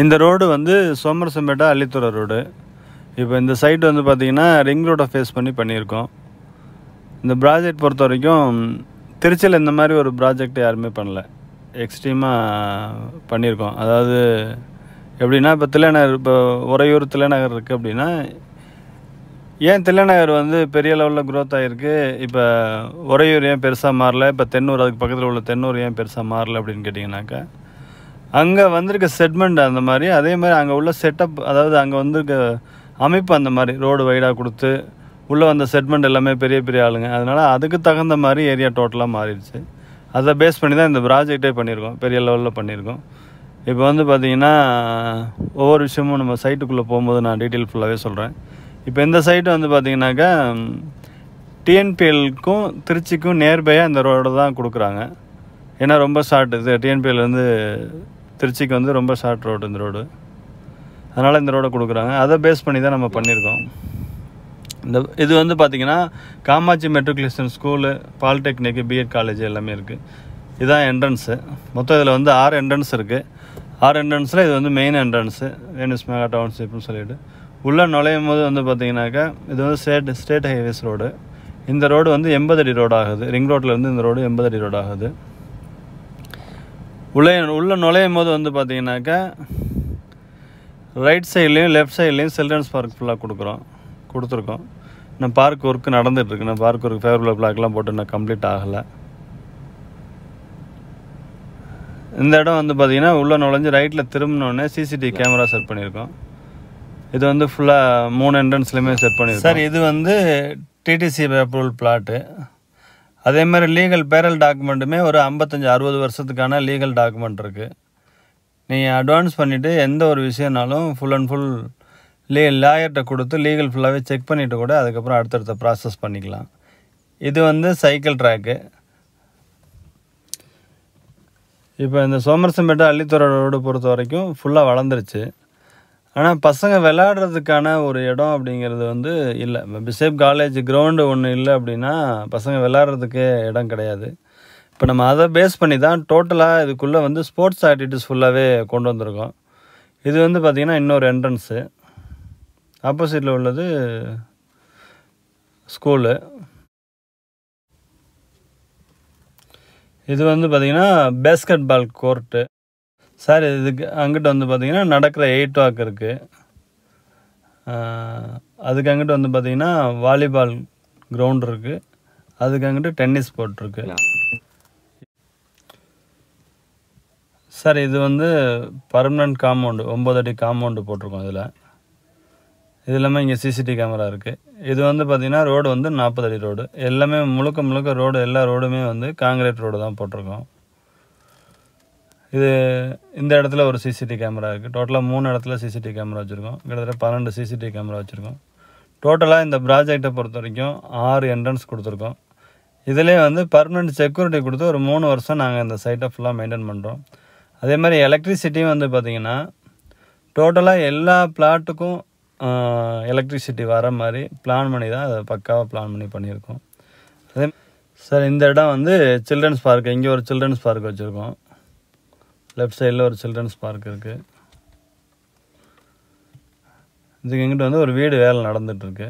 இந்த ரோடு வந்து சோமரசம்பேட்டை அள்ளித்துறை ரோடு. இப்போ இந்த சைட் வந்து பார்த்திங்கன்னா ரிங் ரோடை ஃபேஸ் பண்ணி பண்ணியிருக்கோம். இந்த ப்ராஜெக்ட் பொறுத்த வரைக்கும் திருச்சியில் இந்த மாதிரி ஒரு ப்ராஜெக்ட் யாருமே பண்ணல. எக்ஸ்ட்ரீமாக பண்ணியிருக்கோம். அதாவது எப்படின்னா இப்போ தில்லைநகர் இப்போ உறையூர் தில்லைநகர் இருக்குது அப்படின்னா ஏன் தில்லைநகர் வந்து பெரிய லெவலில் க்ரோத் ஆகிருக்கு இப்போ உறையூர் ஏன் பெருசாக மாறல? இப்போ தென்னூர் அதுக்கு பக்கத்தில் உள்ள தென்னூர் ஏன் பெருசாக மாறல அப்படின்னு கேட்டிங்கனாக்கா அங்கே வந்திருக்க செட்மெண்ட் அந்த மாதிரி அதே மாதிரி அங்கே உள்ள செட்டப் அதாவது அங்கே வந்திருக்க அமைப்பு அந்த மாதிரி ரோடு வைடாக கொடுத்து உள்ளே வந்த செட்மெண்ட் எல்லாமே பெரிய பெரிய ஆளுங்க. அதனால் அதுக்கு தகுந்த மாதிரி ஏரியா டோட்டலாக மாறிடுச்சு. அதை பேஸ் பண்ணி தான் இந்த ப்ராஜெக்டே பண்ணியிருக்கோம் பெரிய லெவலில் பண்ணியிருக்கோம். இப்போ வந்து பார்த்திங்கன்னா ஒவ்வொரு விஷயமும் நம்ம சைட்டுக்குள்ளே போகும்போது நான் டீட்டெயில் ஃபுல்லாகவே சொல்கிறேன் இப்போ இந்த சைட்டு வந்து பார்த்திங்கனாக்கா டிஎன்பிஎல்க்கும் திருச்சிக்கும் நேர்பையாக இந்த ரோடு தான் கொடுக்குறாங்க. ஏன்னா ரொம்ப ஷார்ட் இது. டிஎன்பிஎல் வந்து திருச்சிக்கு வந்து ரொம்ப ஷார்ட் ரோடு இந்த ரோடு அதனால் இந்த ரோடை கொடுக்குறாங்க. அதை பேஸ் பண்ணி தான் நம்ம பண்ணியிருக்கோம். இந்த இது வந்து பார்த்திங்கன்னா Kamakshi matriculation school polytechnic BEd college எல்லாமே இருக்குது இதுதான் என்ட்ரன்ஸு மொத்தம் இதில் வந்து ஆறு என்ட்ரன்ஸ் இருக்குது ஆறு என்ட்ரன்ஸில் இது வந்து மெயின் என்ட்ரன்ஸு வேணுஸ் மெகா டவுன்ஷிப்னு சொல்லிட்டு. உள்ளே நுழையும் போது வந்து பார்த்திங்கனாக்கா இது வந்து ஸ்டேட் ஸ்டேட் ஹைவேஸ் ரோடு இந்த ரோடு வந்து எண்பது அடி ரோடு ஆகுது. ரிங் ரோட்டில் இருந்து இந்த ரோடு எண்பது அடி ரோடு ஆகுது. உள்ளே உள்ளே நுழையும் போது வந்து பார்த்தீங்கன்னாக்கா ரைட் சைட்லேயும் லெஃப்ட் சைட்லேயும் சில்ட்ரன்ஸ் பார்க் ஃபுல்லாக கொடுக்குறோம். கொடுத்துருக்கோம். இன்னும் பார்க் ஒர்க்கு நடந்துகிட்ருக்கு நான் பார்க் ஒர்க் ஃபேவரபிள் பிளாக்லாம் போட்டு இன்னும் கம்ப்ளீட் ஆகலை. இந்த இடம் வந்து பார்த்தீங்கன்னா உள்ளே நுழைஞ்சு ரைட்டில் திரும்பினோடனே சிசிடிவி கேமரா செட் பண்ணியிருக்கோம். இது வந்து ஃபுல்லாக மூணு என்ட்ரன்ஸ்லையுமே செட் பண்ணியிருக்கோம். சார் இது வந்து டிடிசி அப்ரூவல் பிளாட்டு அதே மாதிரி லீகல் பேரல் டாக்குமெண்ட்டுமே ஒரு ஐம்பத்தஞ்சு அறுபது வருஷத்துக்கான லீகல் டாக்குமெண்ட் இருக்குது நீங்கள் அட்வான்ஸ் பண்ணிவிட்டு எந்த ஒரு விஷயம்னாலும் ஃபுல் அண்ட் ஃபுல் லீ லாயர்கிட்ட கொடுத்து லீகல் ஃபுல்லாகவே செக் பண்ணிவிட்டு கூட அதுக்கப்புறம் அடுத்தடுத்த ப்ராசஸ் பண்ணிக்கலாம். இது வந்து சைக்கிள் ட்ராக்கு இப்போ இந்த சோமரசம்பேட்டை அள்ளித்துறை ரோடு பொறுத்த வரைக்கும் ஃபுல்லாக வளர்ந்துருச்சு. ஆனால் பசங்க விளையாடுறதுக்கான ஒரு இடம் அப்படிங்கிறது வந்து இல்லை. பிசேப் காலேஜ் கிரவுண்டு ஒன்று இல்லை அப்படின்னா பசங்க விளையாடுறதுக்கே இடம் கிடையாது. இப்போ நம்ம அதை பேஸ் பண்ணி தான் டோட்டலாக இதுக்குள்ளே வந்து ஸ்போர்ட்ஸ் ஆக்டிவிட்டிஸ் ஃபுல்லாகவே கொண்டு வந்திருக்கோம். இது வந்து பார்த்திங்கன்னா இன்னொரு என்ட்ரன்ஸு ஆப்போசிட்டில் உள்ளது ஸ்கூலு இது வந்து பார்த்திங்கன்னா பேஸ்கெட் பால் கோர்ட்டு சார் இதுக்கு அங்கிட்ட வந்து பார்த்திங்கன்னா நடக்கிற எயிட் வாக் இருக்குது அதுக்கு அங்கிட்ட வந்து பார்த்திங்கன்னா வாலிபால் கிரவுண்ட் இருக்குது அதுக்கு அங்கிட்டு டென்னிஸ் கோர்ட் இருக்கு. சார் இது வந்து பர்மனண்ட் காம்பவுண்டு ஒம்பது அடி காம்பவுண்டு போட்டிருக்கோம் இதில். இது இல்லாமல் இங்கே சிசிடிவி கேமரா இருக்குது இது வந்து பார்த்திங்கன்னா ரோடு வந்து நாற்பது அடி ரோடு எல்லாமே முழுக்க முழுக்க ரோடு எல்லா ரோடுமே வந்து காங்கிரீட் ரோடு தான் போட்டிருக்கோம். இது இந்த இடத்துல ஒரு சிசிடிவி கேமரா இருக்குது டோட்டலாக மூணு இடத்துல சிசிடிவி கேமரா வச்சுருக்கோம். கிட்டத்தட்ட பன்னெண்டு சிசிடிவி கேமரா வச்சுருக்கோம். டோட்டலாக இந்த ப்ராஜெக்டை பொறுத்த வரைக்கும் ஆறு என்ட்ரன்ஸ் கொடுத்துருக்கோம். இதிலே வந்து பர்மனெண்ட் செக்யூரிட்டி கொடுத்து ஒரு மூணு வருஷம் நாங்கள் இந்த சைட்டை ஃபுல்லாக மெயின்டைன் பண்ணுறோம் அதே மாதிரி எலக்ட்ரிசிட்டியும் வந்து பார்த்திங்கன்னா டோட்டலாக எல்லா பிளாட்டுக்கும் எலக்ட்ரிசிட்டி வர மாதிரி பிளான் பண்ணி தான் அதை பக்காவாக பிளான் பண்ணி பண்ணியிருக்கோம். அதே சார் இந்த இடம் வந்து சில்ட்ரன்ஸ் பார்க் இங்கே ஒரு சில்ட்ரன்ஸ் பார்க் வச்சுருக்கோம். லெஃப்ட் சைடில் ஒரு சில்ட்ரன்ஸ் பார்க் இருக்குது இதுக்கு எங்கிட்ட வந்து ஒரு வீடு வேலை நடந்துகிட்ருக்கு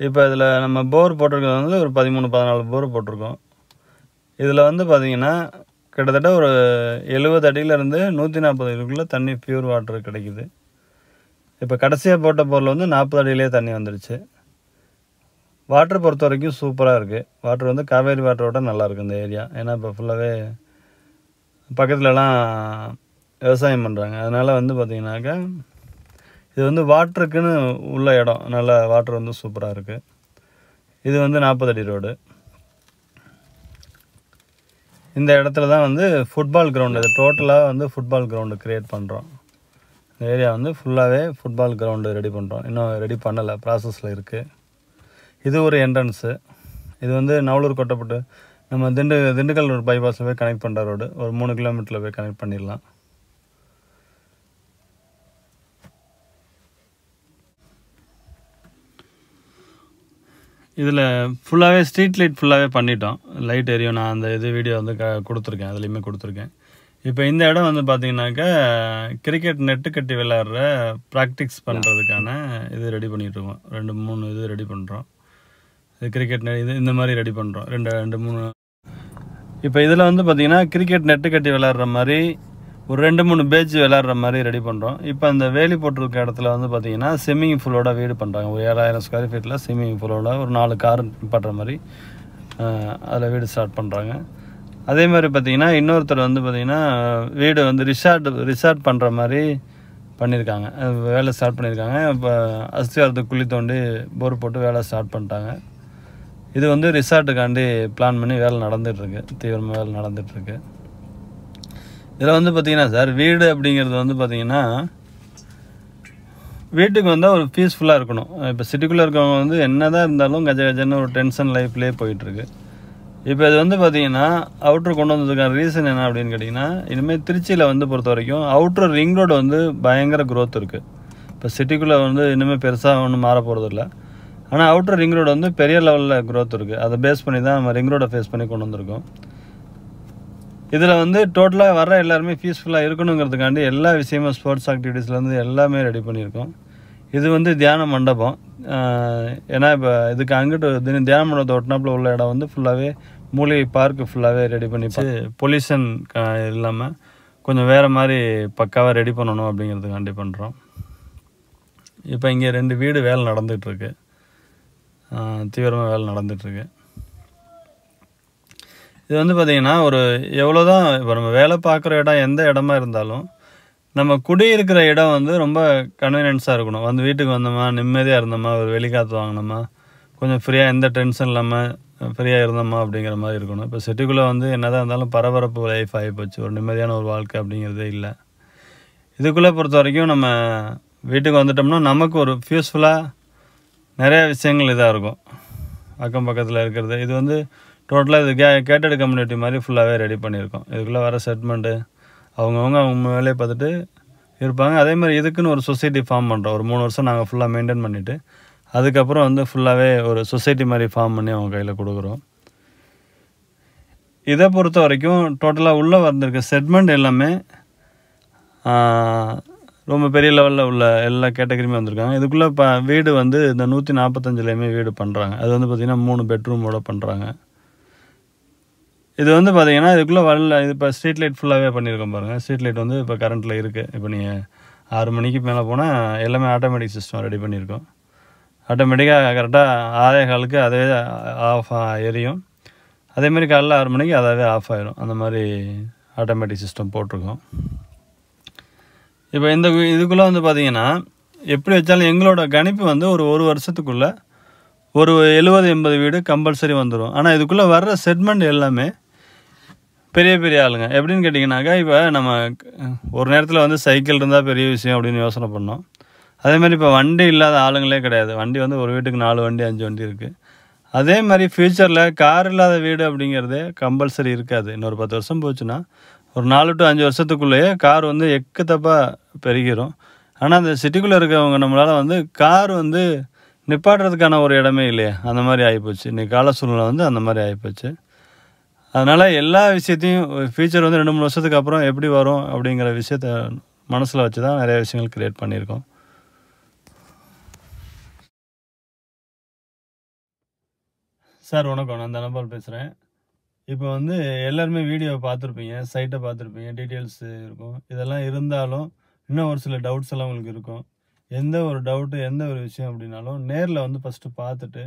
இப்போ இதில் நம்ம போர் போட்டிருக்கிறது வந்து ஒரு பதிமூணு பதினாலு போர் போட்டிருக்கோம். இதில் வந்து பார்த்திங்கன்னா கிட்டத்தட்ட ஒரு எழுபது அடியிலேருந்து நூற்றி நாற்பது அடிக்குள்ளே தண்ணி பியூர் வாட்டர் கிடைக்குது. இப்போ கடைசியாக போட்ட பொருள் வந்து நாற்பது அடியிலே தண்ணி வந்துடுச்சு வாட்டர் பொறுத்த வரைக்கும் சூப்பராக இருக்குது வாட்டர் வந்து காவேரி வாட்டரோட நல்லாயிருக்கு இந்த ஏரியா ஏன்னா இப்போ ஃபுல்லாகவே பக்கத்துலலாம் விவசாயம் பண்ணுறாங்க அதனால் வந்து பார்த்திங்கனாக்கா இது வந்து வாட்டருக்குன்னு உள்ள இடம். நல்ல வாட்டர் வந்து சூப்பராக இருக்குது இது வந்து நாற்பது அடி ரோடு. இந்த இடத்துல தான் வந்து ஃபுட்பால் கிரவுண்டு இது டோட்டலாக வந்து ஃபுட்பால் கிரவுண்டு க்ரியேட் பண்ணுறோம் இந்த ஏரியா வந்து ஃபுல்லாகவே ஃபுட்பால் கிரவுண்டு ரெடி பண்ணுறோம் இன்னும் ரெடி பண்ணலை. ப்ராசஸில் இருக்குது இது ஒரு என்ட்ரன்ஸு இது வந்து நவலூர் கொட்டப்பட்டு நம்ம திண்டு திண்டுக்கல் ஒரு பைபாஸில் போய் கனெக்ட் பண்ணுற ரோடு ஒரு மூணு கிலோமீட்டரில் போய் கனெக்ட் பண்ணிடலாம். இதில் ஃபுல்லாகவே ஸ்ட்ரீட் லைட் ஃபுல்லாகவே பண்ணிட்டோம். லைட் எரியும். நான் அந்த இது வீடியோ வந்து க கொடுத்துருக்கேன். அதுலேயுமே கொடுத்துருக்கேன். இப்போ இந்த இடம் வந்து பார்த்தீங்கன்னாக்கா கிரிக்கெட் நெட்டு கட்டி விளையாடுற ப்ராக்டிக்ஸ் பண்ணுறதுக்கான இது ரெடி பண்ணிகிட்ருக்கோம் ரெண்டு மூணு இது ரெடி பண்ணுறோம் இது கிரிக்கெட் இது இந்த மாதிரி ரெடி பண்ணுறோம் ரெண்டு ரெண்டு மூணு இப்போ இதில் வந்து பார்த்தீங்கன்னா கிரிக்கெட் நெட்டு கட்டி விளாட்ற மாதிரி ஒரு ரெண்டு மூணு பேஜ் விளாட்ற மாதிரி ரெடி பண்ணுறோம் இப்போ அந்த வேலி போட்டிருக்க இடத்துல வந்து பார்த்தீங்கன்னா ஸ்விம்மிங் பூலோட வீடு பண்ணுறாங்க ஒரு ஏழாயிரம் ஸ்கொயர் ஃபீட்டில் ஸ்விம்மிங் பூலோட ஒரு நாலு கார் பண்ணுற மாதிரி அதில் வீடு ஸ்டார்ட் பண்ணுறாங்க அதே மாதிரி பார்த்தீங்கன்னா இன்னொருத்தர் வந்து பார்த்தீங்கன்னா வீடு வந்து ரிசார்ட் ரிசார்ட் பண்ணுற மாதிரி பண்ணியிருக்காங்க வேலை ஸ்டார்ட் பண்ணியிருக்காங்க இப்போ அஸ்திவாரத்துக்கு குழி தோண்டி போர் போட்டு வேலை ஸ்டார்ட் பண்ணிட்டாங்க. இது வந்து ரிசார்ட்டுக்காண்டி பிளான் பண்ணி வேலை நடந்துகிட்ருக்கு தீவிரமாக வேலை நடந்துகிட்ருக்கு இதில் வந்து பார்த்தீங்கன்னா சார் வீடு அப்படிங்கிறது வந்து பார்த்தீங்கன்னா வீட்டுக்கு வந்தால் ஒரு பீஸ்ஃபுல்லாக இருக்கணும். இப்போ சிட்டிக்குள்ளே இருக்கவங்க வந்து என்ன தான் இருந்தாலும் கஜ கஜன்னு ஒரு டென்ஷன் லைஃப்லேயே போயிட்டுருக்கு. இப்போ இது வந்து பார்த்தீங்கன்னா அவுட்ரு கொண்டு வந்ததுக்கான ரீசன் என்ன அப்படின்னு கேட்டிங்கன்னா இனிமேல் திருச்சியில் வந்து பொறுத்த வரைக்கும் அவுட்ரு ரிங் ரோடு வந்து பயங்கர க்ரோத் இருக்குது இப்போ சிட்டிக்குள்ளே வந்து இனிமேல் பெருசாக ஒன்றும் மாற போகிறது இல்லை ஆனால் அவுட்ரு ரிங் ரோடு வந்து பெரிய லெவலில் growth இருக்குது அதை பேஸ் பண்ணி தான் நம்ம ரிங் ரோடை ஃபேஸ் பண்ணி கொண்டு வந்திருக்கோம். இதில் வந்து டோட்டலாக வர எல்லாருமே பீஸ்ஃபுல்லாக இருக்கணுங்கிறதுக்காண்டி எல்லா விஷயமும் ஸ்போர்ட்ஸ் ஆக்டிவிட்டீஸ்லேருந்து எல்லாமே ரெடி பண்ணியிருக்கோம். இது வந்து தியான மண்டபம். ஏன்னா இப்போ இதுக்கு அங்கிட்டு தியான மண்டபத்தை ஒட்டினாப்புல உள்ள இடம் வந்து ஃபுல்லாகவே மூலிகை பார்க்கு ஃபுல்லாகவே ரெடி பண்ணி பொல்யூஷன் இல்லாமல் கொஞ்சம் வேறு மாதிரி பக்காவாக ரெடி பண்ணணும் அப்படிங்கிறதுக்காண்டி பண்ணுறோம் இப்போ இங்கே ரெண்டு வீடு வேலை நடந்துகிட்ருக்கு தீவிரமாக வேலை நடந்துகிட்ருக்கு இது வந்து பார்த்திங்கன்னா ஒரு எவ்வளோ தான் இப்போ நம்ம வேலை பார்க்குற இடம் எந்த இடமா இருந்தாலும் நம்ம குடியிருக்கிற இடம் வந்து ரொம்ப கன்வீனியன்ஸாக இருக்கணும். வந்து வீட்டுக்கு வந்தோமா நிம்மதியாக இருந்தோமா ஒரு வெளிக்காற்று வாங்கினோமா கொஞ்சம் ஃப்ரீயாக எந்த டென்ஷன் இல்லாமல் ஃப்ரீயாக இருந்தோமா அப்படிங்கிற மாதிரி இருக்கணும். இப்போ சிட்டிக்குள்ளே வந்து என்னதான் இருந்தாலும் பரபரப்பு லைஃப் ஆகிப்போச்சு ஒரு நிம்மதியான ஒரு வாழ்க்கை அப்படிங்கிறதே இல்லை. இதுக்குள்ளே பொறுத்த வரைக்கும் நம்ம வீட்டுக்கு வந்துட்டோம்னா நமக்கு ஒரு ஃபியூஸ்ஃபுல்லாக நிறைய விஷயங்கள் இதாக இருக்கும். அக்கம் பக்கத்தில் இருக்கிறது. இது வந்து டோட்டலாக இது கே கேட்டட் கம்யூனிட்டி மாதிரி ஃபுல்லாகவே ரெடி பண்ணியிருக்கோம். இதுக்குள்ளே வர செட்மெண்ட்டு அவங்கவுங்க அவங்க வேலையை பார்த்துட்டு இருப்பாங்க. அதே மாதிரி இதுக்குன்னு ஒரு சொசைட்டி ஃபார்ம் பண்ணுறோம் ஒரு மூணு வருஷம் நாங்கள் ஃபுல்லாக மெயின்டைன் பண்ணிவிட்டு அதுக்கப்புறம் வந்து ஃபுல்லாகவே ஒரு சொசைட்டி மாதிரி ஃபார்ம் பண்ணி அவங்க கையில் கொடுக்குறோம். இதை பொறுத்த வரைக்கும் டோட்டலாக உள்ளே வந்திருக்க செட்மெண்ட் எல்லாமே ரொம்ப பெரிய லெவலில் உள்ள எல்லா கேட்டகரியுமே வந்திருக்காங்க. இதுக்குள்ளே இப்போ வீடு வந்து இந்த நூற்றி நாற்பத்தஞ்சுலேயுமே வீடு பண்ணுறாங்க அது வந்து பார்த்திங்கன்னா மூணு பெட்ரூமோட பண்ணுறாங்க இது வந்து பார்த்தீங்கன்னா இதுக்குள்ளே வரல இது இப்போ ஸ்ட்ரீட் லைட் ஃபுல்லாகவே பண்ணியிருக்கோம் பாருங்கள் ஸ்ட்ரீட் லைட் வந்து இப்போ கரண்ட்டில் இருக்குது இப்போ நீங்கள் ஆறு மணிக்கு மேலே போனால் எல்லாமே ஆட்டோமேட்டிக் சிஸ்டம் ரெடி பண்ணியிருக்கோம். ஆட்டோமேட்டிக்காக கரெக்டாக ஆறே காலுக்கு அதே ஆஃப் எரியும். அதேமாரி காலைல ஆறு மணிக்கு அதாவே ஆஃப் ஆயிரும். அந்த மாதிரி ஆட்டோமேட்டிக் சிஸ்டம் போட்டிருக்கோம். இப்போ இந்த இதுக்குள்ளே வந்து பார்த்தீங்கன்னா எப்படி வச்சாலும் எங்களோட கணிப்பு வந்து ஒரு ஒரு வருஷத்துக்குள்ளே ஒரு எழுபது எண்பது வீடு கம்பல்சரி வந்துடும் ஆனால் இதுக்குள்ளே வர்ற செட்மெண்ட் எல்லாமே பெரிய பெரிய ஆளுங்க. எப்படின்னு கேட்டிங்கனாக்கா இப்போ நம்ம ஒரு நேரத்தில் வந்து சைக்கிள் இருந்தால் பெரிய விஷயம் அப்படின்னு யோசனை பண்ணோம். அதே மாதிரி இப்போ வண்டி இல்லாத ஆளுங்களே கிடையாது. வண்டி வந்து ஒரு வீட்டுக்கு நாலு வண்டி அஞ்சு வண்டி இருக்குது அதே மாதிரி ஃப்யூச்சரில் கார் இல்லாத வீடு அப்படிங்கிறதே கம்பல்சரி இருக்காது. இன்னொரு பத்து வருஷம் போச்சுன்னா ஒரு நாலு டு அஞ்சு வருஷத்துக்குள்ளேயே கார் வந்து எக்கு தப்பாக பெருகிரும் ஆனால் அந்த சிட்டிக்குள்ளே இருக்கவங்க நம்மளால் வந்து கார் வந்து நிப்பாட்டுறதுக்கான ஒரு இடமே இல்லையே. அந்த மாதிரி ஆகிப்போச்சு இன்றைக்கி கால சூழ்நிலை வந்து அந்த மாதிரி ஆகிப்போச்சு அதனால் எல்லா விஷயத்தையும் ஃபியூச்சர் வந்து ரெண்டு மூணு வருஷத்துக்கு அப்புறம் எப்படி வரும் அப்படிங்கிற விஷயத்த மனசில் வச்சு தான் நிறைய விஷயங்கள் க்ரியேட் பண்ணியிருக்கோம். சார் வணக்கம். நான் தனபால் பேசுகிறேன் இப்போ வந்து எல்லாருமே வீடியோ பார்த்துருப்பீங்க சைட்டை பார்த்துருப்பீங்க டீட்டெயில்ஸ் இருக்கும். இதெல்லாம் இருந்தாலும் இன்னும் ஒரு சில டவுட்ஸ் எல்லாம் உங்களுக்கு இருக்கும். எந்த ஒரு டவுட்டு எந்த ஒரு விஷயம் அப்படின்னாலும் நேரில் வந்து ஃபஸ்ட்டு பார்த்துட்டு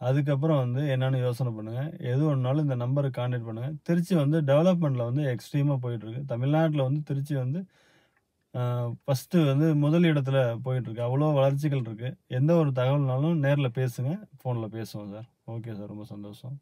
அதுக்கப்புறம் வந்து என்னென்னு யோசனை பண்ணுங்கள் எது ஒன்றாலும் இந்த நம்பருக்கு காண்டாக்ட் பண்ணுங்கள் திருச்சி வந்து டெவலப்மெண்ட்டில் வந்து எக்ஸ்ட்ரீமாக போயிட்டுருக்கு. தமிழ்நாட்டில் வந்து திருச்சி வந்து ஃபஸ்ட்டு வந்து முதல் இடத்துல போயிட்டுருக்கு. அவ்வளோ வளர்ச்சிகள் இருக்குது எந்த ஒரு தகவல்னாலும் நேரில் பேசுங்க. ஃபோனில் பேசுவோம் சார். Okay sir. ரொம்ப சந்தோஷம்.